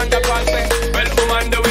on the pulse. Well, woman, the